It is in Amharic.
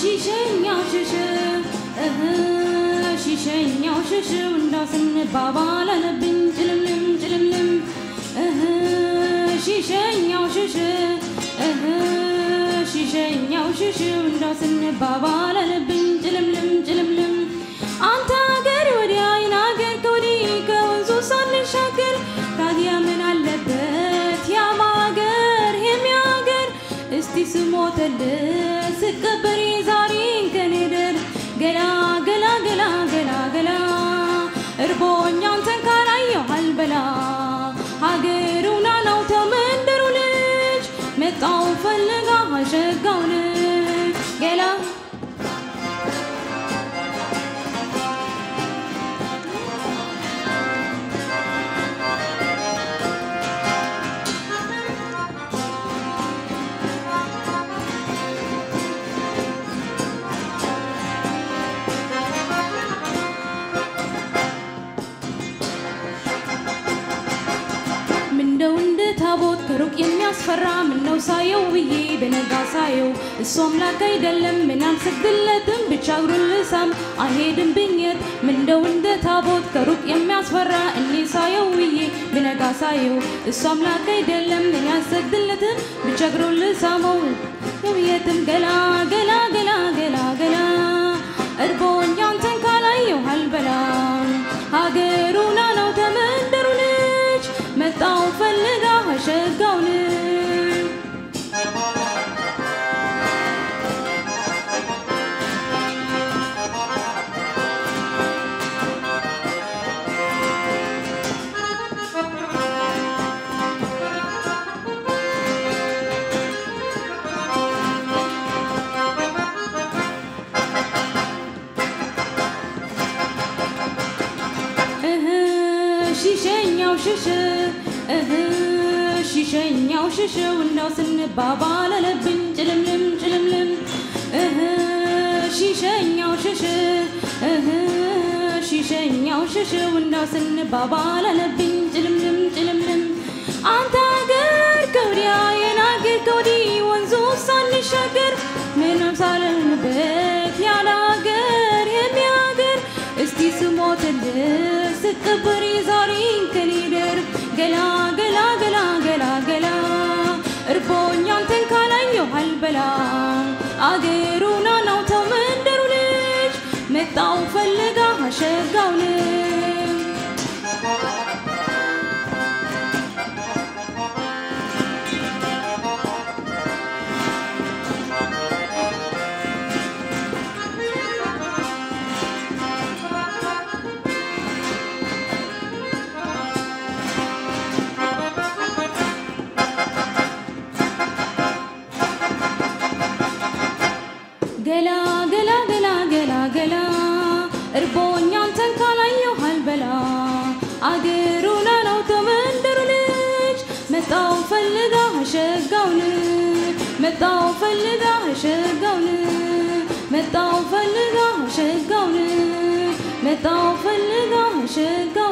ሺሸኛው ሽሽ ሺሸኛው ሽሽ እንዳው ስንባባለንብኝ ጭልምልም ጭልምልም ሺሸኛው ሽሽ ሺሸኛው ሽሽ እንዳው ስንባባለንብኝ سموت اللي سكبري زعل የሚያስፈራ ምነው ሳየው ብዬ በነጋ ሳየው? እሱ አምላክ አይደለም ምን አልሰግድለትም ብቻ እግሩን ልሳም አይሄድም ብኝት ምነው እንደ ታቦት ከሩቅ የሚያስፈራ? እኔ ሳየው ብዬ በነጋ ሳየው? እሱ አምላክ አይደለም ምን አልሰግድለትም ብቻ እግሩን ልሳመው የትም ገላ ገላ ገላ ገላ ገላ እርቦኛ አንተን ካላየው አልበላም። ሀገሩና ነው ተመንደሩ ልጅ መጣው ሽሽ እህ ሺሸኛው ሽሽው እንዳው ስንባባል አለብኝ ጭልምልም ጭልምልም። እህ ሺሸኛው ሽሽ እህ ሺሸኛው ሽሽው እንዳው ስንባባል አለብኝ ጭልምልም ጭልምልም። አንተ አገር ከወዲያ አገሩና ነው ተመንደሩ ልጅ መጣው እርቦኛ አንተን ካላየሁ አልበላ አገሩና ነው ተመንደሩ ልጅ። መጣው ፈልጋ አሸጋው ልጅ። መጣው ፈልጋ አሸጋው ልጅ። መጣው ፈልጋ አሸጋው ልጅ። መጣው ፈልጋ አሸጋው